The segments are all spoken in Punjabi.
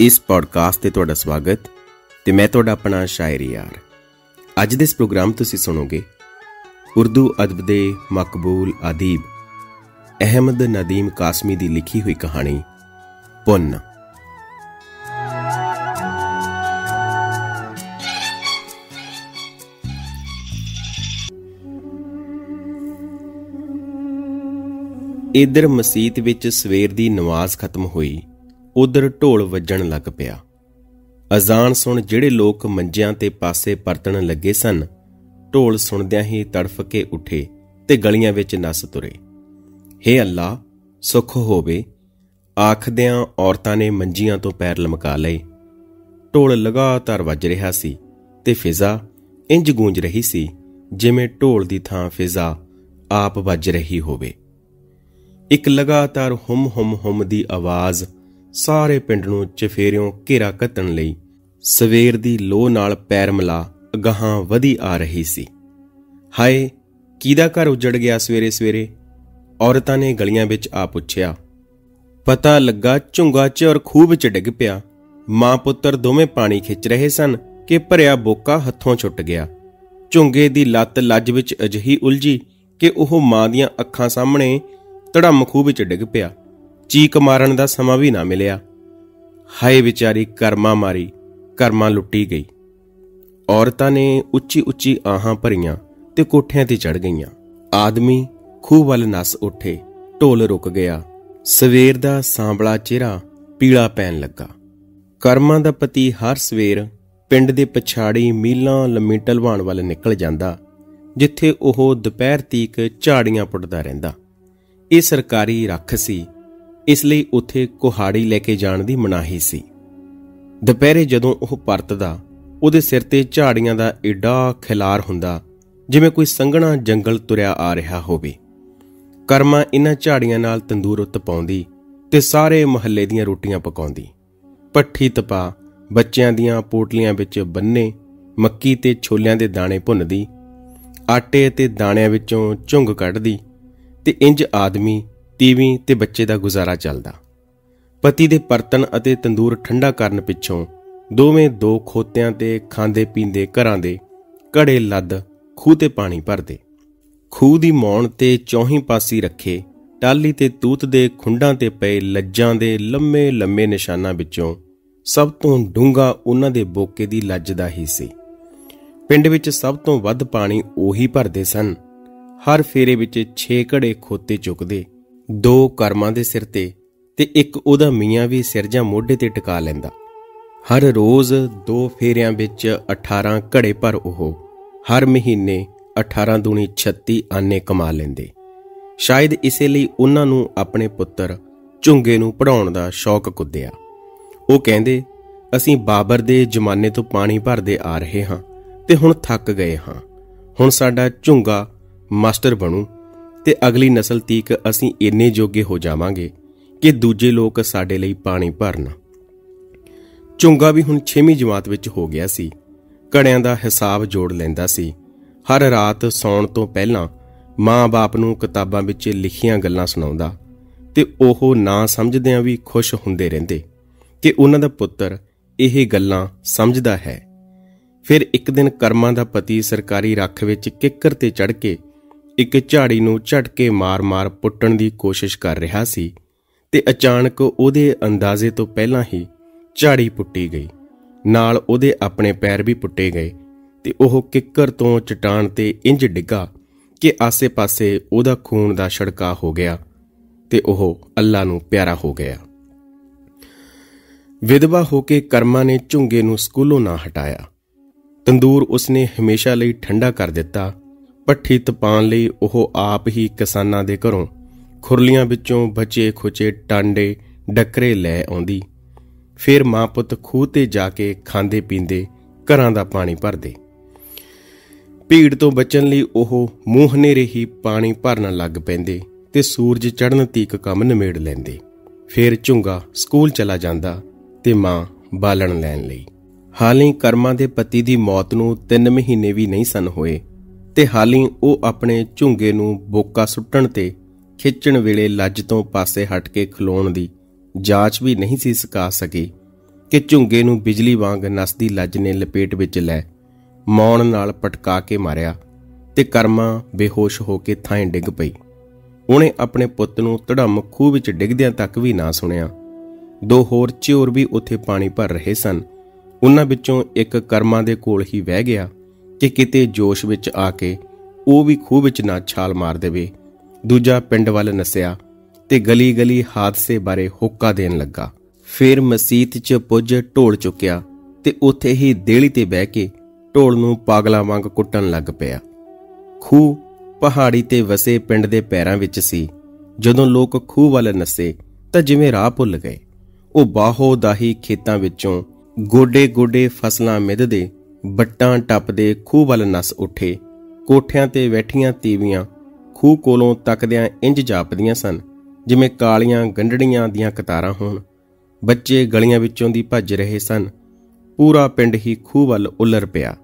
ਇਸ ਪੋਡਕਾਸਟ ਤੇ ਤੁਹਾਡਾ ਸਵਾਗਤ ਤੇ ਮੈਂ ਤੁਹਾਡਾ ਆਪਣਾ ਸ਼ਾਇਰੀ ਯਾਰ। ਅੱਜ ਦੇ ਇਸ ਪ੍ਰੋਗਰਾਮ ਤੁਸੀਂ ਸੁਣੋਗੇ ਉਰਦੂ ਅਦਬ ਦੇ ਮਕਬੂਲ ਅਦੀਬ ਅਹਿਮਦ ਨਦੀਮ ਕਾਸਮੀ ਦੀ ਲਿਖੀ ਹੋਈ ਕਹਾਣੀ ਪੁੰਨ। ਇਧਰ ਮਸਜਿਦ ਵਿੱਚ ਸਵੇਰ ਦੀ ਨਮਾਜ਼ ਖਤਮ ਹੋਈ। ਉਧਰ ਢੋਲ ਵੱਜਣ ਲੱਗ ਪਿਆ। ਅਜ਼ਾਨ ਸੁਣ ਜਿਹੜੇ ਲੋਕ ਮੰਜਿਆਂ ਤੇ ਪਾਸੇ ਪਰਤਣ ਲੱਗੇ ਸਨ, ਢੋਲ ਸੁਣਦਿਆਂ ਹੀ ਤੜਫ ਕੇ ਉੱਠੇ ਤੇ ਗਲੀਆਂ ਵਿੱਚ ਨੱਸ ਤੁਰੇ। ਹੇ ਅੱਲਾ ਸੁਖ ਹੋਵੇ। ਆਖਦਿਆਂ ਔਰਤਾਂ ਨੇ ਮੰਜੀਆਂ ਤੋਂ ਪੈਰ ਲਮਕਾ ਲਏ। ਢੋਲ ਲਗਾਤਾਰ ਵੱਜ ਰਿਹਾ ਸੀ ਤੇ ਫਿਜ਼ਾ ਇੰਜ ਗੂੰਜ ਰਹੀ ਸੀ ਜਿਵੇਂ ਢੋਲ ਦੀ ਥਾਂ ਫਿਜ਼ਾ ਆਪ ਵੱਜ ਰਹੀ ਹੋਵੇ। ਇੱਕ ਲਗਾਤਾਰ ਹਮ ਹਮ ਹਮ ਦੀ ਆਵਾਜ਼ ਸਾਰੇ ਪਿੰਡ ਨੂੰ ਚਫੇਰਿਓਂ ਘੇਰਾ ਕੱਤਣ ਲਈ ਸਵੇਰ ਦੀ ਲੋ ਨਾਲ ਪੈਰ ਮਿਲਾ ਅਗਾਹਾਂ ਵਧੀ ਆ ਰਹੀ ਸੀ। ਹਾਏ ਕਿਹਦਾ ਘਰ ਉਜੜ ਗਿਆ ਸਵੇਰੇ ਸਵੇਰੇ? ਔਰਤਾਂ ਨੇ ਗਲੀਆਂ ਵਿੱਚ ਆ ਪੁੱਛਿਆ। ਪਤਾ ਲੱਗਾ ਝੁੰਗਾ 'ਚ ਔਰ ਖੂਬ 'ਚ ਡਿੱਗ ਪਿਆ। ਮਾਂ ਪੁੱਤਰ ਦੋਵੇਂ ਪਾਣੀ ਖਿੱਚ ਰਹੇ ਸਨ ਕਿ ਭਰਿਆ ਬੋਕਾ ਹੱਥੋਂ ਛੁੱਟ ਗਿਆ। ਝੁੰਗੇ ਦੀ ਲੱਤ ਲੱਜ ਵਿੱਚ ਅਜਹੀ ਉਲਝੀ ਕਿ ਉਹ ਮਾਂ ਦੀਆਂ ਅੱਖਾਂ ਸਾਹਮਣੇ ਧੜਮ ਖੂਹ ਵਿੱਚ ਡਿੱਗ ਪਿਆ। ਚੀਕ ਮਾਰਨ ਦਾ ਸਮਾਂ ਵੀ ਨਾ ਮਿਲਿਆ। ਹਾਏ ਵਿਚਾਰੀ ਕਰਮਾ ਮਾਰੀ, ਕਰਮਾ ਲੁੱਟੀ ਗਈ। ਔਰਤਾਂ ਨੇ ਉੱਚੀ ਉੱਚੀ ਆਹਾਂ ਭਰੀਆਂ ਤੇ ਕੋਠਿਆਂ ਤੇ ਚੜ ਗਈਆਂ। ਆਦਮੀ ਖੂਹ ਵੱਲ ਨਸ ਉੱਠੇ, ਢੋਲ ਰੁਕ ਗਿਆ। ਸਵੇਰ ਦਾ ਸਾਂਬਲਾ ਚਿਹਰਾ ਪੀਲਾ ਪੈਣ ਲੱਗਾ। ਕਰਮਾਂ ਦਾ ਪਤੀ ਹਰ ਸਵੇਰ ਪਿੰਡ ਦੇ ਪਛਾੜੀ ਮੀਲਾਂ ਲੰਮੀ ਢਲਵਾਨ ਵੱਲ ਨਿਕਲ ਜਾਂਦਾ, ਜਿੱਥੇ ਉਹ ਦੁਪਹਿਰ ਤੀਕ ਝਾੜੀਆਂ ਪੁੱਟਦਾ ਰਹਿੰਦਾ। ਇਹ ਸਰਕਾਰੀ ਰੱਖ ਸੀ ਇਸ ਲਈ ਉੱਥੇ ਕੁਹਾੜੀ ਲੈ ਕੇ ਜਾਣ ਦੀ ਮਨਾਹੀ ਸੀ। ਦੁਪਹਿਰੇ ਜਦੋਂ ਉਹ ਪਰਤਦਾ, ਉਹਦੇ ਸਿਰ ਤੇ ਝਾੜੀਆਂ ਦਾ ਏਡਾ ਖਿਲਾਰ ਹੁੰਦਾ, ਜਿਵੇਂ ਕੋਈ ਸੰਘਣਾ ਜੰਗਲ ਤੁਰਿਆ ਆ ਰਿਹਾ ਹੋਵੇ। ਕਰਮਾ ਇਹਨਾਂ ਝਾੜੀਆਂ ਨਾਲ ਤੰਦੂਰ ਤਪਾਉਂਦੀ ਪਾਉਂਦੀ ਤੇ ਸਾਰੇ ਮਹੱਲੇ ਦੀਆਂ ਰੋਟੀਆਂ ਪਕਾਉਂਦੀ। ਪੱਠੀ ਤਪਾ, ਬੱਚਿਆਂ ਦੀਆਂ ਪੋਟਲੀਆਂ ਵਿੱਚ ਬੰਨੇ, ਮੱਕੀ ਤੇ ਛੋਲਿਆਂ ਦੇ ਦਾਣੇ ਭੁੰਨਦੀ, ਆਟੇ ਤੇ ਦਾਣਿਆਂ ਵਿੱਚੋਂ ਝੁੰਗ ਕੱਢਦੀ ਤੇ ਇੰਜ ਆਦਮੀ ਤੀਵੀਂ ਤੇ ਬੱਚੇ ਦਾ ਗੁਜ਼ਾਰਾ ਚੱਲਦਾ। ਪਤੀ ਦੇ ਪਰਤਨ ਅਤੇ ਤੰਦੂਰ ਠੰਡਾ ਕਰਨ ਪਿੱਛੋਂ ਦੋਵੇਂ ਦੋ ਖੋਤਿਆਂ ਤੇ ਖਾਂਦੇ ਪੀਂਦੇ ਘਰਾਂ ਦੇ ਘੜੇ ਲੱਦ ਖੂਹ ਤੇ ਪਾਣੀ ਭਰਦੇ। ਖੂਹ ਦੀ ਮੌਣ ਤੇ ਚੌਹੀ ਪਾਸੀ ਰੱਖੇ ਟਾਲੀ ਤੇ ਤੂਤ ਦੇ ਖੁੰਡਾਂ ਤੇ ਪਏ ਲੱਜਾਂ ਦੇ ਲੰਮੇ ਲੰਮੇ ਨਿਸ਼ਾਨਾਂ ਵਿੱਚੋਂ ਸਭ ਤੋਂ ਡੂੰਗਾ ਉਹਨਾਂ ਦੇ ਬੋਕੇ ਦੀ ਲੱਜ ਦਾ ਹੀ ਸੀ। ਪਿੰਡ ਵਿੱਚ ਸਭ ਤੋਂ ਵੱਧ ਪਾਣੀ ਉਹੀ ਭਰਦੇ ਸਨ। ਹਰ ਫੇਰੇ ਵਿੱਚ 6 ਘੜੇ ਖੋਤੇ ਚੁੱਕਦੇ। ਦੋ ਕਰਮਾਂ ਦੇ ਸਿਰ ਤੇ ਤੇ ਇੱਕ ਉਹਦਾ ਮੀਆਂ ਵੀ ਸਿਰ ਜਾਂ ਮੋਢੇ ਤੇ ਟਿਕਾ ਲੈਂਦਾ। ਹਰ ਰੋਜ਼ ਦੋ ਫੇਰਿਆਂ ਵਿੱਚ 18 ਘੜੇ ਪਰ ਉਹ ਹਰ ਮਹੀਨੇ 18 ਦੂਣੀ 36 ਆਨੇ ਕਮਾ ਲੈਂਦੇ। ਸ਼ਾਇਦ ਇਸੇ ਲਈ ਉਹਨਾਂ ਨੂੰ ਆਪਣੇ ਪੁੱਤਰ ਝੁੰਗੇ ਨੂੰ ਪੜਾਉਣ ਦਾ ਸ਼ੌਕ ਕੁੱਦਿਆ। ਉਹ ਕਹਿੰਦੇ, ਅਸੀਂ ਬਾਬਰ ਦੇ ਜ਼ਮਾਨੇ ਤੋਂ ਪਾਣੀ ਭਰਦੇ ਆ ਰਹੇ ਹਾਂ ਤੇ ਹੁਣ ਥੱਕ ਗਏ ਹਾਂ। ਹੁਣ ਸਾਡਾ ਝੁੰਗਾ ਮਾਸਟਰ ਬਣੂ ਤੇ ਅਗਲੀ ਨਸਲ ਤੀਕ ਅਸੀਂ ਇੰਨੇ ਜੋਗੇ ਹੋ ਜਾਵਾਂਗੇ ਕਿ ਦੂਜੇ ਲੋਕ ਸਾਡੇ ਲਈ ਪਾਣੀ ਭਰਨ। ਚੁੰਗਾ ਵੀ ਹੁਣ 6ਵੀਂ ਜਮਾਤ ਵਿੱਚ ਹੋ ਗਿਆ ਸੀ। ਕੜਿਆਂ ਦਾ ਹਿਸਾਬ ਜੋੜ ਲੈਂਦਾ ਸੀ। ਹਰ ਰਾਤ ਸੌਣ ਤੋਂ ਪਹਿਲਾਂ ਮਾਂ-ਬਾਪ ਨੂੰ ਕਿਤਾਬਾਂ ਵਿੱਚ ਲਿਖੀਆਂ ਗੱਲਾਂ ਸੁਣਾਉਂਦਾ ਤੇ ਉਹ ਨਾ ਸਮਝਦਿਆਂ ਵੀ ਖੁਸ਼ ਹੁੰਦੇ ਰਹਿੰਦੇ ਕਿ ਉਹਨਾਂ ਦਾ ਪੁੱਤਰ ਇਹ ਗੱਲਾਂ ਸਮਝਦਾ ਹੈ। ਫਿਰ ਇੱਕ ਦਿਨ ਕਰਮਾਂ ਦਾ ਪਤੀ ਸਰਕਾਰੀ ਰੱਖ ਵਿੱਚ ਕਿੱਕਰ ਤੇ ਚੜ ਕੇ ਇੱਕ ਝਾੜੀ ਨੂੰ ਝਟਕੇ ਮਾਰ-ਮਾਰ ਪੁੱਟਣ ਦੀ ਕੋਸ਼ਿਸ਼ ਕਰ ਰਿਹਾ ਸੀ ਤੇ ਅਚਾਨਕ ਉਹਦੇ ਅੰਦਾਜ਼ੇ ਤੋਂ ਪਹਿਲਾਂ ਹੀ ਝਾੜੀ ਪੁੱਟੀ ਗਈ। ਨਾਲ ਉਹਦੇ ਆਪਣੇ ਪੈਰ ਵੀ ਪੁੱਟੇ ਗਏ ਤੇ ਉਹ ਕਿੱਕਰ ਤੋਂ ਚਟਾਨ ਤੇ ਇੰਜ ਡਿੱਗਾ ਕਿ ਆਸੇ-ਪਾਸੇ ਉਹਦਾ ਖੂਨ ਦਾ ਛੜਕਾ ਹੋ ਗਿਆ ਤੇ ਉਹ ਅੱਲਾ ਨੂੰ ਪਿਆਰਾ ਹੋ ਗਿਆ। ਵਿਧਵਾ ਹੋ ਕੇ ਕਰਮਾ ਨੇ ਝੁੰਗੇ ਨੂੰ ਸਕੂਲੋਂ ਨਾ ਹਟਾਇਆ। ਤੰਦੂਰ ਉਸਨੇ ਹਮੇਸ਼ਾ ਲਈ ਠੰਡਾ ਕਰ ਦਿੱਤਾ ਪੱਠੀ ਤਪਾਉਣ ਲਈ ਉਹ ਆਪ ਹੀ ਕਿਸਾਨਾਂ ਦੇ ਘਰੋਂ ਖੁਰਲੀਆਂ ਵਿੱਚੋਂ ਬਚੇ ਖੁਚੇ ਟਾਂਡੇ ਡੱਕਰੇ ਲੈ ਆਉਂਦੀ। ਫਿਰ ਮਾਂ ਪੁੱਤ ਖੂਹ ਤੇ ਜਾ ਕੇ ਖਾਂਦੇ ਪੀਂਦੇ ਘਰਾਂ ਦਾ ਪਾਣੀ ਭਰਦੇ। ਭੀੜ ਤੋਂ ਬਚਣ ਲਈ ਉਹ ਮੂੰਹ ਹਨੇਰੇ ਹੀ ਪਾਣੀ ਭਰਨ ਲੱਗ ਪੈਂਦੇ ਤੇ ਸੂਰਜ ਚੜ੍ਹਨ ਤੀਕ ਕੰਮ ਨਿਮੇੜ ਲੈਂਦੇ। ਫਿਰ ਝੁੰਗਾ ਸਕੂਲ ਚਲਾ ਜਾਂਦਾ ਤੇ ਮਾਂ ਬਾਲਣ ਲੈਣ ਲਈ। ਹਾਲੀ ਕਰਮਾਂ ਦੇ ਪਤੀ ਦੀ ਮੌਤ ਨੂੰ 3 ਮਹੀਨੇ ਵੀ ਨਹੀਂ ਸਨ ਹੋਏ। ਤੇ ਹਾਲੀ ਉਹ ਆਪਣੇ ਝੁੰਗੇ ਨੂੰ ਬੋਕਾ ਸੁੱਟਣ ਤੇ ਖਿੱਚਣ ਵੇਲੇ ਲੱਜ ਤੋਂ ਪਾਸੇ ਹਟ ਕੇ ਖਲੋਣ ਦੀ ਜਾਂਚ ਵੀ ਨਹੀਂ ਸੀ ਸਕਾ ਸਕੀ ਕਿ ਝੁੰਗੇ ਨੂੰ ਬਿਜਲੀ ਵਾਂਗ ਨਸਦੀ ਲੱਜ ਨੇ ਲਪੇਟ ਵਿੱਚ ਲੈ ਮੌਣ ਨਾਲ ਪਟਕਾ ਕੇ ਮਾਰਿਆ ਤੇ ਕਰਮਾ ਬੇਹੋਸ਼ ਹੋ ਕੇ ਥਾਂ ਡਿੱਗ ਪਈ। ਉਹਨੇ ਆਪਣੇ ਪੁੱਤ ਨੂੰ ਧੜਮ ਖੂਹ ਵਿੱਚ ਡਿੱਗਦਿਆਂ ਤੱਕ ਵੀ ਨਾ ਸੁਣਿਆ। ਦੋ ਹੋਰ ਚਿਉਰ ਵੀ ਉੱਥੇ ਪਾਣੀ ਭਰ ਰਹੇ ਸਨ। ਉਹਨਾਂ ਵਿੱਚੋਂ ਇੱਕ ਕਰਮਾ ਦੇ ਕੋਲ ਹੀ ਵਹਿ ਗਿਆ। ਕਿ ਕਿਤੇ ਜੋਸ਼ ਵਿੱਚ ਆ ਕੇ ਉਹ ਵੀ ਖੂਹ ਵਿੱਚ ਨਾ ਛਾਲ ਮਾਰ ਦੇਵੇ। ਦੂਜਾ ਪਿੰਡ ਵੱਲ ਨਸਿਆ ਤੇ ਗਲੀ-ਗਲੀ ਹਾਦਸੇ ਬਾਰੇ ਹੋਕਾ ਦੇਣ ਲੱਗਾ। ਫਿਰ ਮਸਜਿਦ 'ਚ ਪੁੱਜ ਢੋਲ ਚੁੱਕਿਆ ਤੇ ਉੱਥੇ ਹੀ ਦੇਲੀ ਤੇ ਬਹਿ ਕੇ ਢੋਲ ਨੂੰ ਪਾਗਲਾ ਵਾਂਗ ਕੁੱਟਣ ਲੱਗ ਪਿਆ। ਖੂਹ ਪਹਾੜੀ ਤੇ ਵਸੇ ਪਿੰਡ ਦੇ ਪੈਰਾਂ ਵਿੱਚ ਸੀ। ਜਦੋਂ ਲੋਕ ਖੂਹ ਵੱਲ ਨਸੇ ਤਾਂ ਜਿਵੇਂ ਰਾਹ ਭੁੱਲ ਗਏ। ਉਹ ਬਾਹੋ ਦਾਹੀ ਖੇਤਾਂ ਵਿੱਚੋਂ ਗੋਡੇ-ਗੋਡੇ ਫਸਲਾਂ ਮਿੱਧਦੇ ਬੱਟਾਂ ਟੱਪਦੇ ਖੂਹ ਵੱਲ ਨਸ ਉੱਠੇ। ਕੋਠਿਆਂ ਤੇ ਬੈਠੀਆਂ ਤੀਵੀਆਂ ਖੂਹ ਕੋਲੋਂ ਤੱਕਦਿਆਂ ਇੰਜ ਜਾਪਦੀਆਂ ਸਨ, ਜਿਵੇਂ ਕਾਲੀਆਂ ਗੰਢੜੀਆਂ ਦੀਆਂ ਕਤਾਰਾਂ ਹੋਣ। ਬੱਚੇ ਗਲੀਆਂ ਵਿੱਚੋਂ ਦੀ ਭੱਜ ਰਹੇ ਸਨ। ਪੂਰਾ ਪਿੰਡ ਹੀ ਖੂਹ ਵੱਲ ਉਲਰ ਪਿਆ।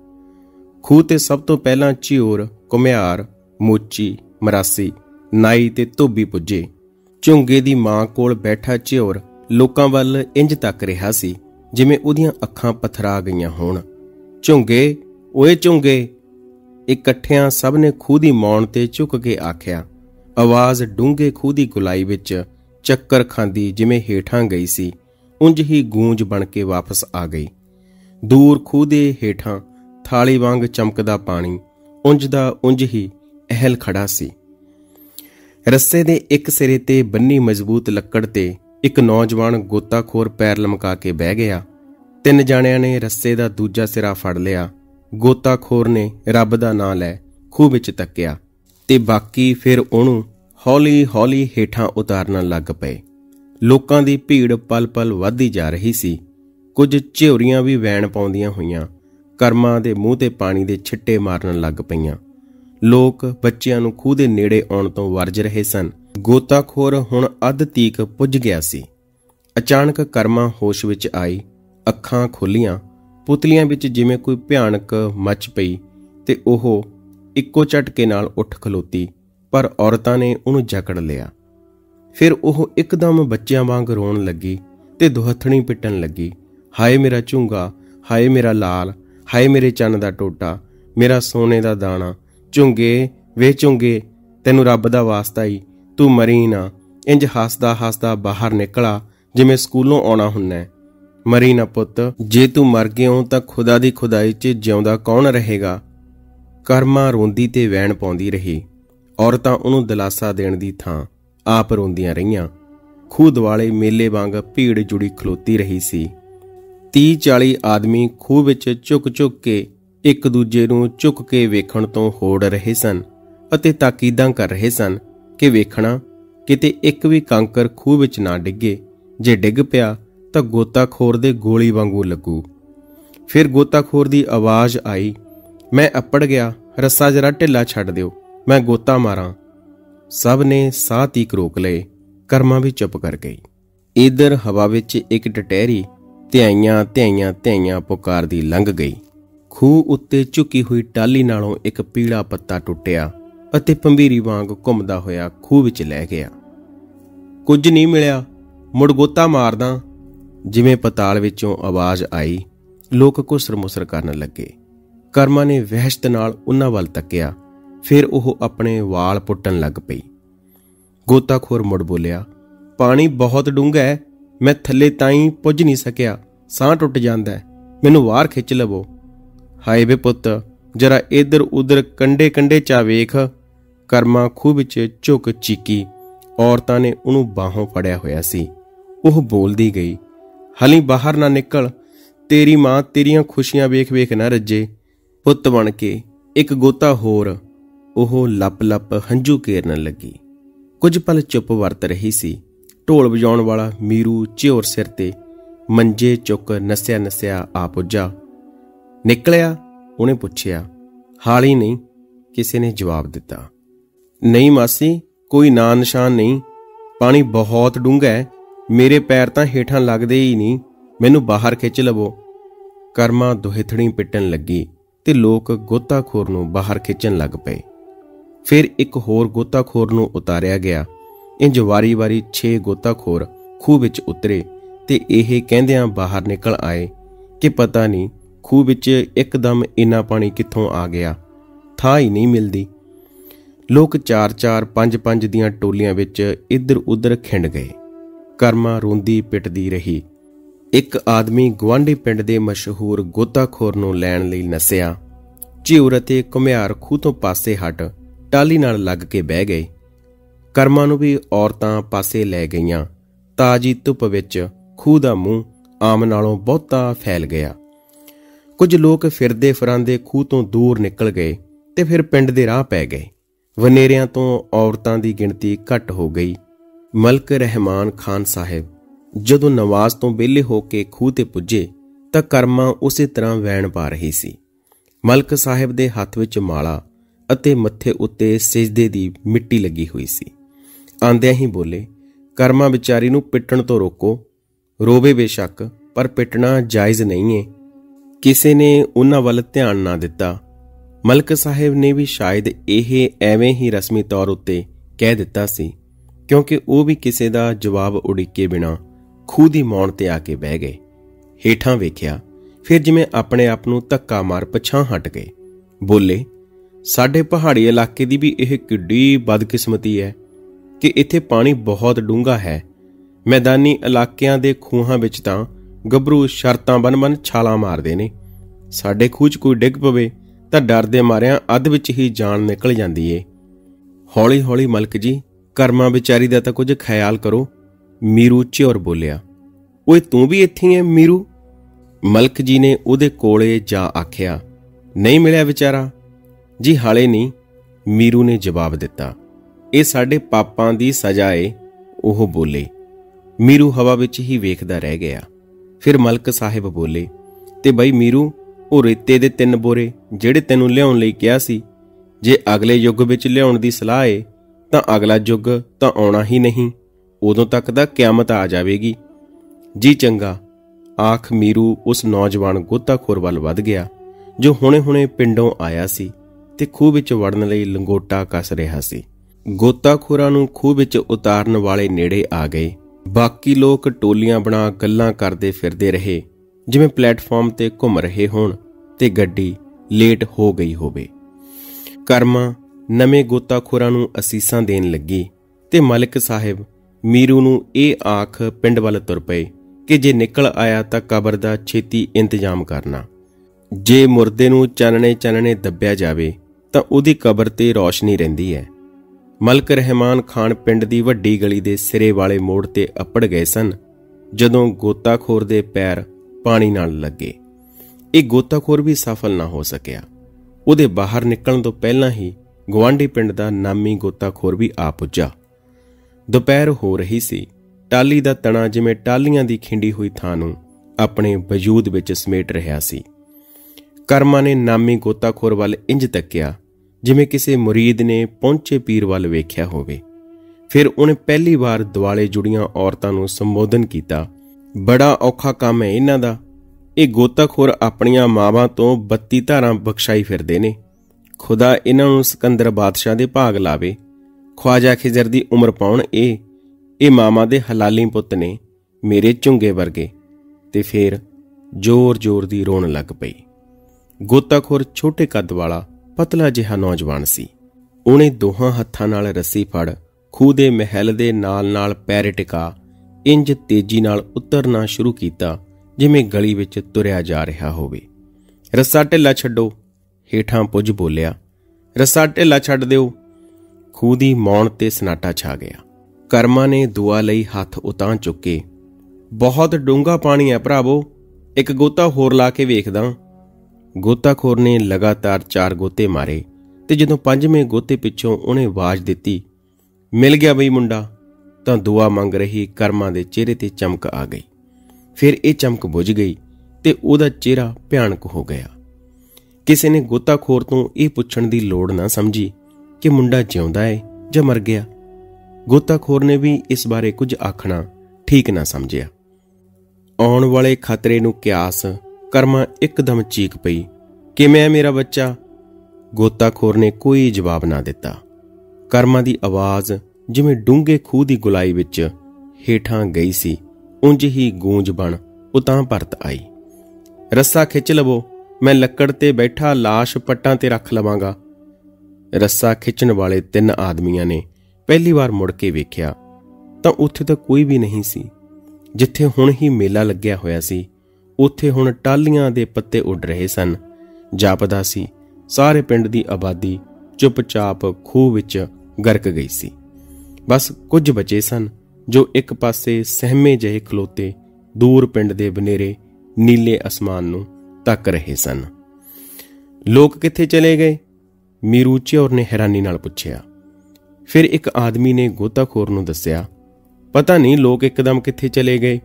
ਖੂਹ ਤੇ ਸਭ ਤੋਂ ਪਹਿਲਾਂ ਚਿਉਰ ਕੁਮਿਆਰ ਮੋਚੀ, ਮਰਾਸੀ, ਨਾਈ ਤੇ ਧੋਬੀ ਪੁੱਜੇ। ਝੁੰਗੇ ਦੀ ਮਾਂ ਕੋਲ ਬੈਠਾ ਝਿਓਰ ਲੋਕਾਂ ਵੱਲ ਇੰਜ ਤੱਕ ਰਿਹਾ ਸੀ, ਜਿਵੇਂ ਉਹਦੀਆਂ ਅੱਖਾਂ ਪਥਰਾ ਗਈਆਂ ਹੋਣ। ਝੁੰਗੇ, ਓਏ ਝੁੰਗੇ। ਇਕੱਠਿਆਂ ਸਭ ਨੇ ਖੂਹ ਦੀ ਮੌਣ ਤੇ ਝੁਕ ਕੇ ਆਖਿਆ, ਆਵਾਜ਼ ਡੂੰਘੇ ਖੂਹ ਦੀ ਗੁਲਾਈ ਵਿੱਚ ਚੱਕਰ ਖਾਂਦੀ ਜਿਵੇਂ ਹੇਠਾਂ ਗਈ ਸੀ ਉੰਜ ਹੀ ਗੂੰਜ ਬਣ ਕੇ ਵਾਪਸ ਆ ਗਈ। ਦੂਰ ਖੂਹ ਦੇ ਹੇਠਾਂ ਥਾਲੀ ਵਾਂਗ ਚਮਕਦਾ ਪਾਣੀ ਉੰਜ ਦਾ ਉੰਜ ਹੀ ਅਹਿਲ ਖੜਾ ਸੀ। ਰੱਸੇ ਦੇ ਇੱਕ ਸਿਰੇ ਤੇ ਬੰਨੀ ਮਜ਼ਬੂਤ ਲੱਕੜ ਤੇ ਇੱਕ ਨੌਜਵਾਨ ਗੋਤਾਖੋਰ ਪੈਰ ਲਮਕਾ ਕੇ ਬਹਿ ਗਿਆ। ਤਿੰਨ ਜਾਣਿਆਂ ਨੇ ਰੱਸੇ ਦਾ ਦੂਜਾ ਸਿਰਾ ਫੜ ਲਿਆ। ਗੋਤਾਖੋਰ ਨੇ ਰੱਬ ਦਾ ਨਾਂ ਲੈ ਖੂਹ ਵਿੱਚ ਤੱਕਿਆ ਤੇ ਬਾਕੀ ਫਿਰ ਉਹਨੂੰ ਹੌਲੀ-ਹੌਲੀ ਹੇਠਾਂ ਉਤਾਰਨ ਲੱਗ ਪਏ। ਲੋਕਾਂ ਦੀ ਭੀੜ ਪਲ-ਪਲ ਵੱਧਦੀ ਜਾ ਰਹੀ ਸੀ। ਕੁਝ ਝਿਉਰੀਆਂ ਵੀ ਵੈਣ ਪਾਉਂਦੀਆਂ ਹੋਈਆਂ, ਕਰਮਾਂ ਦੇ ਮੂੰਹ ਤੇ ਪਾਣੀ ਦੇ ਛਿੱਟੇ ਮਾਰਨ ਲੱਗ ਪਈਆਂ। ਲੋਕ ਬੱਚਿਆਂ ਨੂੰ ਖੂਹ ਦੇ ਨੇੜੇ ਆਉਣ ਤੋਂ ਵਰਜ ਰਹੇ ਸਨ। ਗੋਤਾਖੋਰ ਹੁਣ ਅੱਧ ਤੀਕ ਪੁੱਜ ਗਿਆ ਸੀ। ਅਚਾਨਕ ਕਰਮਾ ਹੋਸ਼ ਵਿੱਚ ਆਈ। ਅੱਖਾਂ ਖੋਲੀਆਂ। ਪੁਤਲੀਆਂ ਵਿੱਚ ਜਿਵੇਂ ਕੋਈ ਭਿਆਨਕ ਮੱਚ ਪਈ ਤੇ ਉਹ ਇੱਕੋ ਝਟਕੇ ਨਾਲ ਉੱਠ ਖਲੋਤੀ, ਪਰ ਔਰਤਾਂ ਨੇ ਉਹਨੂੰ ਜਕੜ ਲਿਆ। ਫਿਰ ਉਹ ਇੱਕਦਮ ਬੱਚਿਆਂ ਵਾਂਗ ਰੋਣ ਲੱਗੀ ਤੇ ਦੁਹੱਥਣੀ ਪਿੱਟਣ ਲੱਗੀ। ਹਾਏ ਮੇਰਾ ਝੁੰਗਾ, ਹਾਏ ਮੇਰਾ ਲਾਲ, ਹਾਏ ਮੇਰੇ ਚੰਨ ਦਾ ਟੋਟਾ, ਮੇਰਾ ਸੋਨੇ ਦਾ ਦਾਣਾ, ਝੁੰਗੇ, ਵੇ ਝੁੰਗੇ, ਤੈਨੂੰ ਰੱਬ ਦਾ ਵਾਸਤਾ ਹੀ ਤੂੰ ਮਰੀ ਨਾ, ਇੰਜ ਹੱਸਦਾ ਹੱਸਦਾ ਬਾਹਰ ਨਿਕਲਾ, ਜਿਵੇਂ ਸਕੂਲੋਂ ਆਉਣਾ ਹੁੰਨਾ ਮਰੀ ਨਾ ਪੁੱਤ। ਜੇ ਤੂੰ ਮਰ ਗਿਓ ਤਾਂ ਖੁਦਾ ਦੀ ਖੁਦਾਈ 'ਚ ਜਿਉਂਦਾ ਕੌਣ ਰਹੇਗਾ? ਕਰਮਾ ਰੋਂਦੀ ਤੇ ਵੈਣ ਪਾਉਂਦੀ ਰਹੀ। ਔਰਤਾਂ ਉਹਨੂੰ ਦਿਲਾਸਾ ਦੇਣ ਦੀ ਥਾਂ ਆਪ ਰੋਂਦੀਆਂ ਰਹੀਆਂ। ਖੂਹ ਦਿਵਾਲੇ ਮੇਲੇ ਵਾਂਗ ਭੀੜ ਜੁੜੀ ਖਲੋਤੀ ਰਹੀ ਸੀ। 30 40 ਆਦਮੀ ਖੂਹ ਵਿੱਚ ਝੁਕ-ਝੁਕ ਕੇ ਇੱਕ ਦੂਜੇ ਨੂੰ ਝੁਕ ਕੇ ਵੇਖਣ ਤੋਂ ਹੋੜ ਰਹੇ ਸਨ ਅਤੇ ਤਾਕੀਦਾਂ ਕਰ ਰਹੇ ਸਨ ਕਿ ਵੇਖਣਾ ਕਿਤੇ ਇੱਕ ਵੀ ਕੰਕਰ ਖੂਹ ਵਿੱਚ ਨਾ ਡਿੱਗੇ। ਜੇ ਡਿੱਗ ਪਿਆ ਤਾਂ ਗੋਤਾਖੋਰ ਦੇ ਗੋਲੀ ਵਾਂਗੂ ਲੱਗੂ। ਫਿਰ ਗੋਤਾਖੋਰ ਦੀ ਆਵਾਜ਼ ਆਈ, ਮੈਂ ਅੱਪੜ ਗਿਆ, ਰੱਸਾ ਜਰਾ ਢਿੱਲਾ ਛੱਡ ਦਿਓ, ਮੈਂ ਗੋਤਾ ਮਾਰਾਂ। ਸਭ ਨੇ ਸਾਹ ਤੀਕ ਰੋਕ ਲਏ, ਕਰਮਾ ਵੀ ਚੁੱਪ ਕਰ ਗਈ। ਇਧਰ ਹਵਾ ਵਿੱਚ ਇੱਕ ਟਟਹਿਰੀ ਧਿਆਈਆਂ ਧਿਆਈਆਂ ਧਿਆਈਆਂ ਪੁਕਾਰਦੀ ਲੰਘ ਗਈ। ਖੂਹ ਉੱਤੇ ਝੁਕੀ ਹੋਈ ਟਾਲੀ ਨਾਲੋਂ ਇੱਕ ਪੀਲਾ ਪੱਤਾ ਟੁੱਟਿਆ ਅਤੇ ਪੰਬੀਰੀ ਵਾਂਗ ਘੁੰਮਦਾ ਹੋਇਆ ਖੂਹ ਵਿੱਚ ਲੈ ਗਿਆ। ਕੁਝ ਨਹੀਂ ਮਿਲਿਆ, ਮੁੜ ਗੋਤਾ ਮਾਰਦਾ ਜਿਵੇਂ ਪਤਾਲ ਵਿੱਚੋਂ ਆਵਾਜ਼ ਆਈ, ਲੋਕ ਘੁਸਰ ਮੁਸਰ ਕਰਨ ਲੱਗੇ। ਕਰਮਾ ਨੇ ਵਹਿਸ਼ਤ ਨਾਲ ਉਹਨਾਂ ਵੱਲ ਤੱਕਿਆ। ਫਿਰ ਉਹ ਆਪਣੇ ਵਾਲ ਪੁੱਟਣ ਲੱਗ ਪਈ। ਗੋਤਾਖੋਰ ਮੁੜ ਬੋਲਿਆ, ਪਾਣੀ ਬਹੁਤ ਡੂੰਘਾ ਹੈ, ਮੈਂ ਥੱਲੇ ਤਾਈਂ ਪੁੱਜ ਨਹੀਂ ਸਕਿਆ, ਸਾਹ ਟੁੱਟ ਜਾਂਦਾ ਮੈਨੂੰ ਬਾਹਰ ਖਿੱਚ ਲਵੋ। ਹਾਏ ਵੇ ਪੁੱਤ, ਜਰਾ ਇਧਰ ਉਧਰ ਕੰਡੇ ਕੰਡੇ ਚਾ ਵੇਖ। ਕਰਮਾ ਖੂਹ ਵਿੱਚ ਝੁਕ ਚੀਕੀ। ਔਰਤਾਂ ਨੇ ਉਹਨੂੰ ਬਾਹੋਂ ਫੜਿਆ ਹੋਇਆ ਸੀ। ਉਹ ਬੋਲਦੀ ਗਈ ਹਲੀ ਬਾਹਰ ਨਾ ਨਿਕਲ। ਤੇਰੀ ਮਾਂ ਤੇਰੀਆਂ ਖੁਸ਼ੀਆਂ ਵੇਖ-ਵੇਖ ਨਾ ਰੱਜੇ। ਪੁੱਤ ਬਣ ਕੇ ਇੱਕ ਗੋਤਾ ਹੋਰ। ਉਹ ਲੱਪ-ਲੱਪ ਹੰਝੂ ਕੇਰਨ ਲੱਗੀ। ਕੁਝ ਪਲ ਚੁੱਪ ਵਰਤ ਰਹੀ ਸੀ। ਢੋਲ ਵਜਾਉਣ ਵਾਲਾ ਮੀਰੂ ਝਿਉਰ ਸਿਰ ਤੇ ਮੰਜੇ ਚੁੱਕ ਨਸਿਆ ਨਸਿਆ ਆ ਪੁੱਜਾ। ਨਿਕਲਿਆ, ਉਹਨੇ ਪੁੱਛਿਆ, ਹਾਲ ਹੀ ਨਹੀਂ? ਕਿਸੇ ਨੇ ਜਵਾਬ ਦਿੱਤਾ। ਨਹੀਂ ਮਾਸੀ, ਕੋਈ ਨਾਂ ਨਿਸ਼ਾਨ ਨਹੀਂ। ਪਾਣੀ ਬਹੁਤ ਡੂੰਘਾ ਹੈ। ਮੇਰੇ ਪੈਰ ਤਾਂ ਹੇਠਾਂ ਲੱਗਦੇ ਹੀ ਨਹੀਂ। ਮੈਨੂੰ ਬਾਹਰ ਖਿੱਚ ਲਵੋ। ਕਰਮਾ ਦੁਹਿਥੜੀ ਪਿੱਟਣ ਲੱਗੀ ਤੇ ਲੋਕ ਗੋਤਾਖੋਰ ਨੂੰ ਬਾਹਰ ਖਿੱਚਣ ਲੱਗ ਪਏ। ਫਿਰ ਇੱਕ ਹੋਰ ਗੋਤਾਖੋਰ ਨੂੰ ਉਤਾਰਿਆ ਗਿਆ। ਇੰਜ ਵਾਰੀ-ਵਾਰੀ 6 ਗੋਤਾਖੋਰ ਖੂਹ ਵਿੱਚ ਉਤਰੇ ਤੇ ਇਹ ਕਹਿੰਦਿਆਂ ਬਾਹਰ ਨਿਕਲ ਆਏ ਕਿ ਪਤਾ ਨਹੀਂ ਖੂਹ ਵਿੱਚ ਇੱਕਦਮ ਇੰਨਾ ਪਾਣੀ ਕਿੱਥੋਂ ਆ ਗਿਆ। ਥਾਂ ਹੀ ਨਹੀਂ ਮਿਲਦੀ। ਲੋਕ 4-4 5-5 ਦੀਆਂ ਟੋਲੀਆਂ ਵਿੱਚ ਇੱਧਰ-ਉੱਧਰ ਖਿੰਡ ਗਏ। ਕਰਮਾ ਰੋਂਦੀ ਪਿੱਟਦੀ ਰਹੀ। ਇੱਕ ਆਦਮੀ ਗਵਾਂਢੀ ਪਿੰਡ ਦੇ ਮਸ਼ਹੂਰ ਗੋਤਾਖੋਰ ਨੂੰ ਲੈਣ ਲਈ ਨਸਿਆ। ਝਿਉਰ ਅਤੇ ਕੁਮਿਆਰ ਖੂਹ ਤੋਂ ਪਾਸੇ ਹਟ ਟਾਲੀ ਨਾਲ ਲੱਗ ਕੇ ਬਹਿ ਗਏ। ਕਰਮਾਂ ਨੂੰ ਵੀ ਔਰਤਾਂ ਪਾਸੇ ਲੈ ਗਈਆਂ। ਤਾਜੀ ਧੁੱਪ ਵਿੱਚ ਖੂਹ ਦਾ ਮੂੰਹ ਆਮ ਨਾਲੋਂ ਬਹੁਤਾ ਫੈਲ ਗਿਆ। ਕੁਝ ਲੋਕ ਫਿਰਦੇ ਫਰਾਂਦੇ ਖੂਹ ਤੋਂ ਦੂਰ ਨਿਕਲ ਗਏ ਤੇ ਫਿਰ ਪਿੰਡ ਦੇ ਰਾਹ ਪੈ ਗਏ। ਵਨੇਰਿਆਂ ਤੋਂ ਔਰਤਾਂ ਦੀ ਗਿਣਤੀ ਘਟ ਹੋ ਗਈ। ਮਲਕ ਰਹਿਮਾਨ ਖਾਨ ਸਾਹਿਬ, ਜਦੋਂ ਨਵਾਜ਼ ਤੋਂ ਵਿਹਲੇ ਹੋ ਕੇ ਖੂਹ ਤੇ ਪੁੱਜੇ, ਤਾਂ ਕਰਮਾ ਉਸੇ ਤਰ੍ਹਾਂ ਵੈਣ ਪਾ ਰਹੀ ਸੀ। ਮਲਕ ਸਾਹਿਬ ਦੇ ਹੱਥ ਵਿੱਚ ਮਾਲਾ ਅਤੇ ਮੱਥੇ ਉੱਤੇ ਸਜਦੇ ਦੀ ਮਿੱਟੀ ਲੱਗੀ ਹੋਈ ਸੀ। ਆਂਦਿਆਂ ਹੀ ਬੋਲੇ, ਕਰਮਾ ਵਿਚਾਰੀ ਨੂੰ ਪਿੱਟਣ ਤੋਂ ਰੋਕੋ। ਰੋਵੇ ਬੇਸ਼ੱਕ, ਪਰ ਪਿੱਟਣਾ ਜਾਇਜ਼ ਨਹੀਂ ਹੈ ਕਿਸੇ ਨੇ ਉਹਨਾਂ ਵੱਲ ਧਿਆਨ ਨਾ ਦਿੱਤਾ। ਮਲਕ ਸਾਹਿਬ ਨੇ ਵੀ ਸ਼ਾਇਦ ਇਹ ਐਵੇਂ ਹੀ ਰਸਮੀ ਤੌਰ ਉੱਤੇ ਕਹਿ ਦਿੱਤਾ ਸੀ ਕਿਉਂਕਿ ਉਹ ਵੀ ਕਿਸੇ ਦਾ ਜਵਾਬ ਉਡੀਕੇ ਬਿਨਾ ਖੂਹ ਦੀ ਮੌਣ ਤੇ ਆ ਕੇ ਬਹਿ ਗਏ। ਹੀਠਾਂ ਵੇਖਿਆ, ਫਿਰ ਜਿਵੇਂ ਆਪਣੇ ਆਪ ਨੂੰ ਧੱਕਾ ਮਾਰ ਪਛਾਂ ਹਟ ਗਏ। ਬੋਲੇ, ਸਾਡੇ ਪਹਾੜੀ ਇਲਾਕੇ ਦੀ ਵੀ ਇਹ ਕਿੱਡੀ ਬਦਕਿਸਮਤੀ ਹੈ ਕਿ ਇੱਥੇ ਪਾਣੀ ਬਹੁਤ ਡੂੰਘਾ ਹੈ। ਮੈਦਾਨੀ ਇਲਾਕਿਆਂ ਦੇ ਖੂਹਾਂ ਵਿੱਚ ਤਾਂ ਗੱਭਰੂ ਸ਼ਰਤਾਂ ਬਨ-ਬਨ ਛਾਲਾਂ ਮਾਰਦੇ ਨੇ। ਸਾਡੇ ਖੂਹ 'ਚ ਕੋਈ ਡਿੱਗ ਪਵੇ ਤਾਂ ਡਰ ਦੇ ਮਾਰਿਆਂ ਅੱਧ ਵਿੱਚ ਹੀ ਜਾਨ ਨਿਕਲ ਜਾਂਦੀ ਏ। ਹੌਲੀ-ਹੌਲੀ ਮਲਕ ਜੀ ਕਰਮਾ ਵਿਚਾਰੀ ਦਾ ਤਾਂ ਕੁਝ ਖਿਆਲ ਕਰੋ। ਮੀਰੂ ਝਿਉਰ ਬੋਲਿਆ, ਓਏ ਤੂੰ ਵੀ ਇੱਥੇ ਐ, ਮੀਰੂ? ਮਲਕ ਜੀ ਨੇ ਉਹਦੇ ਕੋਲੇ ਜਾ ਆਖਿਆ, ਨਹੀਂ ਮਿਲਿਆ ਵਿਚਾਰਾ। ਜੀ ਹਾਲੇ ਨਹੀਂ, ਮੀਰੂ ਨੇ ਜਵਾਬ ਦਿੱਤਾ। ਇਹ ਸਾਡੇ ਪਾਪਾਂ ਦੀ ਸਜ਼ਾ ਏ, ਉਹ ਬੋਲੇ। ਮੀਰੂ ਹਵਾ ਵਿੱਚ ਹੀ ਵੇਖਦਾ ਰਹਿ ਗਿਆ। ਫਿਰ ਮਲਕ ਸਾਹਿਬ ਬੋਲੇ, ਤੇ ਬਈ ਮੀਰੂ, ਉਹ ਰੇਤੇ ਦੇ ਤਿੰਨ ਬੋਰੇ, ਜਿਹੜੇ ਤੈਨੂੰ ਲਿਆਉਣ ਲਈ ਕਿਹਾ ਸੀ, ਜੇ ਅਗਲੇ ਯੁੱਗ ਵਿੱਚ ਲਿਆਉਣ ਦੀ ਸਲਾਹ ਏ ਤਾਂ ਅਗਲਾ ਯੁੱਗ ਤਾਂ ਆਉਣਾ ਹੀ ਨਹੀਂ, ਉਦੋਂ ਤੱਕ ਦਾ ਕਿਆਮਤ ਆ ਜਾਵੇਗੀ। ਜੀ ਚੰਗਾ, ਆਖ ਮੀਰੂ ਉਸ ਨੌਜਵਾਨ ਗੋਤਾਖੋਰ ਵੱਲ ਵੱਧ ਗਿਆ, ਜੋ ਹੁਣੇ-ਹੁਣੇ ਪਿੰਡੋਂ ਆਇਆ ਸੀ ਤੇ ਖੂਹ ਵਿੱਚ ਵੜਨ ਲਈ ਲੰਗੋਟਾ ਕੱਸ ਰਿਹਾ ਸੀ। ਗੋਤਾਖੋਰਾਂ ਨੂੰ ਖੂਹ ਵਿੱਚ ਉਤਾਰਨ ਵਾਲੇ ਨੇੜੇ ਆ ਗਏ। ਬਾਕੀ ਲੋਕ ਟੋਲੀਆਂ ਬਣਾ ਗੱਲਾਂ ਕਰਦੇ ਫਿਰਦੇ ਰਹੇ, ਜਿਵੇਂ ਪਲੇਟਫਾਰਮ ਤੇ ਘੁੰਮ ਰਹੇ ਹੋਣ ਤੇ ਗੱਡੀ ਲੇਟ ਹੋ ਗਈ ਹੋਵੇ। ਕਰਮਾ ਨਵੇਂ ਗੋਤਾਖੋਰਾਂ ਨੂੰ ਅਸੀਸਾਂ ਦੇਣ ਲੱਗੀ ਤੇ ਮਲਿਕ ਸਾਹਿਬ ਮੀਰੂ ਨੂੰ ਇਹ ਆਖ ਪਿੰਡ ਵੱਲ ਤੁਰ ਪਏ ਕਿ ਜੇ ਨਿਕਲ ਆਇਆ ਤਾਂ ਕਬਰ ਦਾ ਛੇਤੀ ਇੰਤਜ਼ਾਮ ਕਰਨਾ। ਜੇ ਮੁਰਦੇ ਨੂੰ ਚਾਨਣੇ ਚਾਨਣੇ ਦੱਬਿਆ ਜਾਵੇ ਤਾਂ ਉਹਦੀ ਕਬਰ ਤੇ ਰੌਸ਼ਨੀ ਰਹਿੰਦੀ ਹੈ। ਮਲਕ ਰਹਿਮਾਨ ਖਾਨ ਪਿੰਡ ਦੀ ਵੱਡੀ ਗਲੀ ਦੇ ਸਿਰੇ ਵਾਲੇ ਮੋੜ ਤੇ ਅੱਪੜ ਗਏ ਸਨ ਜਦੋਂ ਗੋਤਾਖੋਰ ਦੇ ਪੈਰ ਪਾਣੀ ਨਾਲ ਲੱਗੇ। ਇਹ ਗੋਤਾਖੋਰ ਵੀ ਸਫਲ ਨਾ ਹੋ ਸਕਿਆ। ਉਹਦੇ ਬਾਹਰ ਨਿਕਲਣ ਤੋਂ ਪਹਿਲਾਂ ਹੀ ਗਵਾਂਢੀ ਪਿੰਡ ਦਾ ਨਾਮੀ ਗੋਤਾਖੋਰ ਵੀ ਆ ਪੁੱਜਾ। ਦੁਪਹਿਰ ਹੋ ਰਹੀ ਸੀ। ਟਾਲੀ ਦਾ ਤਣਾ ਜਿਵੇਂ ਟਾਲੀਆਂ ਦੀ ਖਿੰਡੀ ਹੋਈ ਥਾਂ ਨੂੰ ਆਪਣੇ ਵਜੂਦ ਵਿੱਚ ਸਮੇਟ ਰਿਹਾ ਸੀ। ਕਰਮਾ ਨੇ ਨਾਮੀ ਗੋਤਾਖੋਰ ਵੱਲ ਇੰਜ ਤੱਕਿਆ, ਜਿਵੇਂ ਕਿਸੇ ਮੁਰੀਦ ਨੇ ਪਹੁੰਚੇ ਪੀਰ ਵੱਲ ਵੇਖਿਆ ਹੋਵੇ। ਫਿਰ ਉਹਨੇ ਪਹਿਲੀ ਵਾਰ ਦਿਵਾਲੇ ਜੁੜੀਆਂ ਔਰਤਾਂ ਨੂੰ ਸੰਬੋਧਨ ਕੀਤਾ, ਬੜਾ ਔਖਾ ਕੰਮ ਹੈ ਇਹਨਾਂ ਦਾ। ਇਹ ਗੋਤਾਖੋਰ ਆਪਣੀਆਂ ਮਾਵਾਂ ਤੋਂ 32 ਧਾਰਾਂ ਬਖਸ਼ਾਈ ਫਿਰਦੇ ਨੇ। ਖੁਦਾ ਇਹਨਾਂ ਨੂੰ ਸਿਕੰਦਰ ਬਾਦਸ਼ਾਹ ਦੇ ਭਾਗ ਲਾਵੇ। ਖਵਾਜਾ ਖਿਜ਼ਰ ਦੀ ਉਮਰ ਪਾਉਣ ਇਹ ਇਹ ਮਾਮਾ ਦੇ ਹਲਾਲੀ ਪੁੱਤ ਨੇ ਮੇਰੇ ਝੁੰਗੇ ਵਰਗੇ। ਤੇ ਫੇਰ ਜ਼ੋਰ-ਜ਼ੋਰ ਦੀ ਰੋਣ ਲੱਗ ਪਈ। ਗੋਤਾਖੋਰ ਛੋਟੇ ਕੱਦ ਵਾਲਾ, ਪਤਲਾ ਜਿਹਾ ਨੌਜਵਾਨ ਸੀ। ਉਹਨੇ ਦੋਹਾਂ ਹੱਥਾਂ ਨਾਲ ਰੱਸੀ ਫੜ, ਖੂਹ ਦੇ ਮਹਿਲ ਦੇ ਨਾਲ-ਨਾਲ ਪੈਰ ਟਿਕਾ, ਇੰਜ ਤੇਜ਼ੀ ਨਾਲ ਉਤਰਨਾ ਸ਼ੁਰੂ ਕੀਤਾ, ਜਿਵੇਂ ਗਲੀ ਵਿੱਚ ਤੁਰਿਆ ਜਾ ਰਿਹਾ ਹੋਵੇ। ਰੱਸਾ ਢਿੱਲਾ ਛੱਡੋ। ਹੇਠਾਂ ਪੁੱਜ ਬੋਲਿਆ, ਰੱਸਾ ਢਿੱਲਾ ਛੱਡ ਦਿਓ। ਖੂਹ ਦੀ ਮੌਣ ਤੇ ਸਨਾਟਾ ਛਾ ਗਿਆ। ਕਰਮਾ ਨੇ ਦੁਆ ਲਈ ਹੱਥ ਉਤਾਂ ਚੁੱਕੇ। ਬਹੁਤ ਡੂੰਘਾ ਪਾਣੀ ਹੈ ਭਰਾਵੋ, ਇੱਕ ਗੋਤਾ ਹੋਰ ਲਾ ਕੇ ਵੇਖਦਾ। ਗੋਤਾਖੋਰ ਨੇ ਲਗਾਤਾਰ ਚਾਰ ਗੋਤੇ ਮਾਰੇ ਤੇ ਜਦੋਂ ਪੰਜਵੇਂ ਗੋਤੇ ਪਿੱਛੋਂ ਉਹਨੇ ਆਵਾਜ਼ ਦਿੱਤੀ, ਮਿਲ ਗਿਆ ਬਈ ਮੁੰਡਾ। ਤਾਂ ਦੁਆ ਮੰਗ ਰਹੀ ਕਰਮਾ ਦੇ ਚਿਹਰੇ ਤੇ ਚਮਕ ਆ ਗਈ। ਫਿਰ ਇਹ ਚਮਕ ਬੁਝ ਗਈ ਤੇ ਉਹਦਾ ਚਿਹਰਾ ਭਿਆਨਕ ਹੋ ਗਿਆ। ਕਿਸੇ ਨੇ ਗੋਤਾਖੋਰ ਤੋਂ ਇਹ ਪੁੱਛਣ ਦੀ ਲੋੜ ਨਾ ਸਮਝੀ ਕਿ ਮੁੰਡਾ ਜਿਉਂਦਾ ਹੈ ਜਾਂ ਮਰ ਗਿਆ। ਗੋਤਾਖੋਰ ਨੇ ਵੀ ਇਸ ਬਾਰੇ ਕੁਝ ਆਖਣਾ ਠੀਕ ਨਾ ਸਮਝਿਆ। ਆਉਣ ਵਾਲੇ ਖਤਰੇ ਨੂੰ ਕਿਆਸ, ਕਰਮਾ ਇੱਕਦਮ ਚੀਕ ਪਈ। ਕਿਵੇਂ ਹੈ ਮੇਰਾ ਬੱਚਾ? ਗੋਤਾਖੋਰ ਨੇ ਕੋਈ ਜਵਾਬ ਨਾ ਦਿੱਤਾ। ਕਰਮਾ ਦੀ ਆਵਾਜ਼ ਜਿਵੇਂ ਡੂੰਘੇ ਖੂਹ ਦੀ ਗੁਲਾਈ ਵਿੱਚ ਹੇਠਾਂ ਗਈ ਸੀ, ਉਂਝ ਹੀ ਗੂੰਜ ਬਣ ਉਤਾਂ ਪਰਤ ਆਈ। ਰੱਸਾ ਖਿੱਚ ਲਵੋ। ਮੈਂ ਲੱਕੜ ਤੇ ਬੈਠਾ লাশ ਪੱਟਾਂ ਤੇ ਰੱਖ ਲਵਾਂਗਾ। ਰੱਸਾ ਖਿੱਚਣ ਵਾਲੇ ਤਿੰਨ ਆਦਮੀਆਂ ਨੇ ਪਹਿਲੀ ਵਾਰ ਮੁੜ ਕੇ ਵੇਖਿਆ, ਤਾਂ ਉੱਥੇ ਤਾਂ ਕੋਈ ਵੀ ਨਹੀਂ ਸੀ। ਜਿੱਥੇ ਹੁਣ ਹੀ ਮੇਲਾ ਲੱਗਿਆ ਹੋਇਆ ਸੀ, ਉੱਥੇ ਹੁਣ ਟਾਲੀਆਂ ਦੇ ਪੱਤੇ ਉੱਡ ਰਹੇ ਸਨ। ਜਾਪਦਾ ਸੀ, ਸਾਰੇ ਪਿੰਡ ਦੀ ਆਬਾਦੀ ਚੁੱਪਚਾਪ ਖੂਹ ਵਿੱਚ ਗਰਕ ਗਈ ਸੀ। ਬਸ ਕੁਝ ਬਚੇ ਸਨ, ਜੋ ਇੱਕ ਪਾਸੇ ਸਹਿਮੇ ਜਿਹੇ ਖਲੋਤੇ ਦੂਰ ਪਿੰਡ ਦੇ ਬਨੇਰੇ ਨੀਲੇ ਅਸਮਾਨ ਨੂੰ ਤੱਕ ਰਹੇ ਸਨ। ਲੋਕ ਕਿੱਥੇ ਚਲੇ ਗਏ? ਮੀਰੂ ਚੌਰ ਨੇ ਹੈਰਾਨੀ ਨਾਲ ਪੁੱਛਿਆ। ਫਿਰ ਇੱਕ ਆਦਮੀ ਨੇ ਗੋਤਾਖੋਰ ਨੂੰ ਦੱਸਿਆ, ਪਤਾ ਨਹੀਂ ਲੋਕ ਇੱਕਦਮ ਕਿੱਥੇ ਚਲੇ ਗਏ?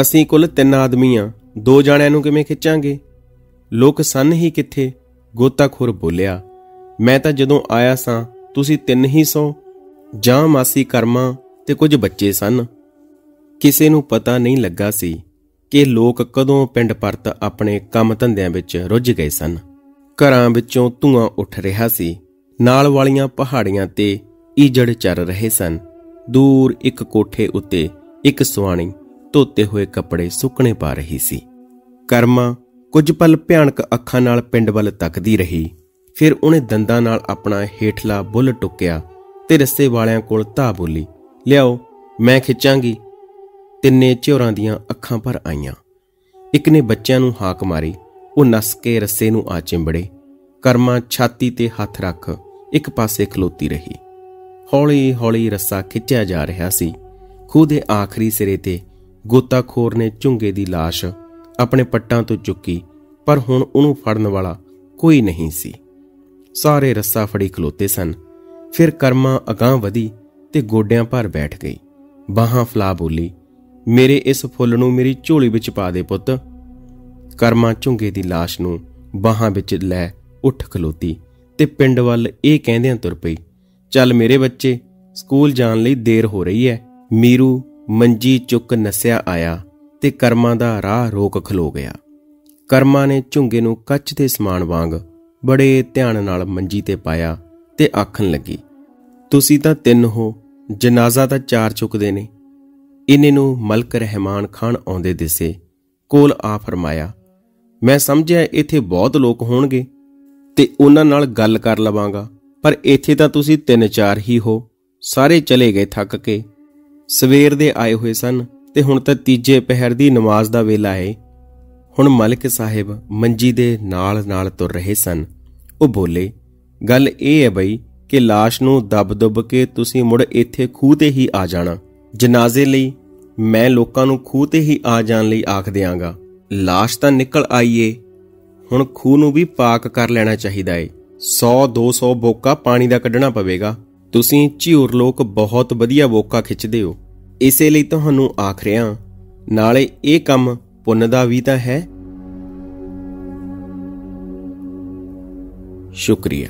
ਅਸੀਂ ਕੁੱਲ ਤਿੰਨ ਆਦਮੀ ਆ, ਦੋ ਜਾਣਿਆਂ ਨੂੰ ਕਿਵੇਂ ਖਿੱਚਾਂਗੇ? ਲੋਕ ਸਨ ਹੀ ਕਿੱਥੇ? ਗੋਤਾਖੋਰ ਬੋਲਿਆ, ਮੈਂ ਤਾਂ ਜਦੋਂ ਆਇਆ ਸਾਂ, ਤੁਸੀਂ ਤਿੰਨ ਹੀ ਸੌ, ਜਾਂ ਮਾਸੀ ਕਰਮਾ ਤੇ ਕੁਝ ਬੱਚੇ ਸਨ। ਕਿਸੇ ਨੂੰ ਪਤਾ ਨਹੀਂ ਲੱਗਾ ਸੀ ਕਿ ਲੋਕ ਕਦੋਂ ਪਿੰਡ ਪਰਤ ਆਪਣੇ ਕੰਮ ਧੰਦਿਆਂ ਵਿੱਚ ਰੁੱਝ ਗਏ ਸਨ। ਘਰਾਂ ਵਿੱਚੋਂ ਧੂਆਂ ਉੱਠ ਰਿਹਾ ਸੀ। ਨਾਲ ਵਾਲੀਆਂ ਪਹਾੜੀਆਂ ਤੇ ਈਜੜ ਚੱਲ ਰਹੇ ਸਨ। ਦੂਰ ਇੱਕ ਕੋਠੇ ਉੱਤੇ ਇੱਕ ਸੁਆਣੀ ਧੋਤੇ ਹੋਏ ਕੱਪੜੇ ਸੁੱਕਣੇ ਪਾ ਰਹੀ ਸੀ। ਕਰਮਾ ਕੁਝ ਪਲ ਭਿਆਨਕ ਅੱਖਾਂ ਨਾਲ ਪਿੰਡ ਵੱਲ ਤੱਕਦੀ ਰਹੀ। ਫਿਰ ਉਹਨੇ ਦੰਦਾਂ ਨਾਲ ਆਪਣਾ ਹੇਠਲਾ ਬੁੱਲ ਟੁੱਕਿਆ ਤੇ ਰੱਸੇ ਵਾਲਿਆਂ ਕੋਲ ਧਾ ਬੋਲੀ, ਲਿਆਓ, ਮੈਂ ਖਿੱਚਾਂਗੀ। ਤਿੰਨੇ ਝੋਰਾਂ ਦੀਆਂ ਅੱਖਾਂ ਭਰ ਆਈਆਂ। ਇੱਕ ਨੇ ਬੱਚਿਆਂ ਨੂੰ ਹਾਕ ਮਾਰੀ, ਉਹ ਨਸ ਕੇ ਰੱਸੇ ਨੂੰ ਆ ਚਿੰਬੜੇ। ਕਰਮਾ ਛਾਤੀ ਤੇ ਹੱਥ ਰੱਖ ਇੱਕ ਪਾਸੇ ਖਲੋਤੀ ਰਹੀ। ਹੌਲੀ ਹੌਲੀ ਰੱਸਾ ਖਿੱਚਿਆ ਜਾ ਰਿਹਾ ਸੀ। ਖੂਹ ਦੇ ਆਖਰੀ ਸਿਰੇ ਤੇ ਗੋਤਾਖੋਰ ਨੇ ਝੁੰਗੇ ਦੀ লাশ ਆਪਣੇ ਪੱਟਾਂ ਤੋਂ ਚੁੱਕੀ, ਪਰ ਹੁਣ ਉਹਨੂੰ ਫੜਨ ਵਾਲਾ ਕੋਈ ਨਹੀਂ ਸੀ। ਸਾਰੇ ਰੱਸਾ ਫੜੀ ਖਲੋਤੇ ਸਨ। ਫਿਰ ਕਰਮਾ ਅਗਾਹ ਵਧੀ ਤੇ ਗੋਡਿਆਂ ਭਰ ਬੈਠ ਗਈ। ਬਾਹਾਂ ਫਲਾ ਬੋਲੀ ਮੇਰੇ ਇਸ ਫੁੱਲ ਨੂੰ ਮੇਰੀ ਝੋਲੀ ਵਿੱਚ ਪਾ ਦੇ ਪੁੱਤ। ਕਰਮਾ ਝੁੰਗੇ ਦੀ লাশ ਨੂੰ ਬਾਹਾਂ ਵਿੱਚ ਲੈ ਉੱਠ ਖਲੋਤੀ ਤੇ ਪਿੰਡ ਵੱਲ ਇਹ ਕਹਿੰਦਿਆਂ ਤੁਰ ਪਈ, ਚੱਲ ਮੇਰੇ ਬੱਚੇ, ਸਕੂਲ ਜਾਣ ਲਈ ਦੇਰ ਹੋ ਰਹੀ ਹੈ ਮੀਰੂ ਮੰਜੀ ਚੁੱਕ ਨਸਿਆ ਆਇਆ ਤੇ ਕਰਮਾ ਦਾ ਰਾਹ ਰੋਕ ਖਲੋ ਗਿਆ। ਕਰਮਾ ਨੇ ਝੁੰਗੇ ਨੂੰ ਕੱਚ ਦੇ ਸਮਾਨ ਵਾਂਗ ਬੜੇ ਧਿਆਨ ਨਾਲ ਮੰਜੀ ਤੇ ਪਾਇਆ ਤੇ ਆਖਣ ਲੱਗੀ, ਤੁਸੀਂ ਤਾਂ ਤਿੰਨ ਹੋ, ਜਨਾਜ਼ਾ ਤਾਂ ਚਾਰ ਚੁੱਕਦੇ ਨੇ। ਇਹਨੇ ਨੂੰ ਮਲਕ ਰਹਿਮਾਨ ਖਾਨ ਆਉਂਦੇ ਦਿਸੇ, ਕੋਲ ਆ ਫਰਮਾਇਆ, ਮੈਂ ਸਮਝਿਆ ਇੱਥੇ ਬਹੁਤ ਲੋਕ ਹੋਣਗੇ, ਤੇ ਉਹਨਾਂ ਨਾਲ ਗੱਲ ਕਰ ਲਵਾਂਗਾ, ਪਰ ਇੱਥੇ ਤਾਂ ਤੁਸੀਂ ਤਿੰਨ ਚਾਰ ਹੀ ਹੋ, ਸਾਰੇ ਚਲੇ ਗਏ ਥੱਕ ਕੇ। ਸਵੇਰ ਦੇ ਆਏ ਹੋਏ ਸਨ, ਤੇ ਹੁਣ ਤਾਂ ਤੀਜੇ ਪਹਿਰ ਦੀ ਨਮਾਜ਼ ਦਾ ਵੇਲਾ ਹੈ ਹੁਣ ਮਲਕ ਸਾਹਿਬ ਮੰਜੀ ਦੇ ਨਾਲ ਨਾਲ ਤੁਰ ਰਹੇ ਸਨ। ਉਹ ਬੋਲੇ, ਗੱਲ ਇਹ ਹੈ ਬਈ ਕਿ লাশ ਨੂੰ ਦਬ-ਦਬ ਕੇ ਤੁਸੀਂ ਮੁੜ ਇੱਥੇ ਖੂਹ ਤੇ ਹੀ ਆ ਜਾਣਾ। ਜਨਾਜ਼ੇ ਲਈ ਮੈਂ ਲੋਕਾਂ ਨੂੰ ਖੂਹ ਤੇ ਹੀ ਆ ਜਾਣ ਲਈ ਆਖ ਦਿਆਂਗਾ। লাশ ਤਾਂ ਨਿਕਲ ਆਈਏ, ਹੁਣ ਖੂਹ ਨੂੰ ਵੀ ਪਾਕ ਕਰ ਲੈਣਾ ਚਾਹੀਦਾ ਏ। 100 200 ਬੋਕਾ ਪਾਣੀ ਦਾ ਕੱਢਣਾ ਪਵੇਗਾ। ਤੁਸੀਂ ਝਿਉਰ ਲੋਕ ਬਹੁਤ ਵਧੀਆ ਬੋਕਾ ਖਿੱਚਦੇ ਹੋ। ਇਸੇ ਲਈ ਤੁਹਾਨੂੰ ਆਖ ਰਿਹਾ, ਨਾਲੇ ਇਹ ਕੰਮ ਪੁੰਨ ਦਾ ਵੀ ਤਾਂ ਹੈ। ਸ਼ੁਕਰੀਆ।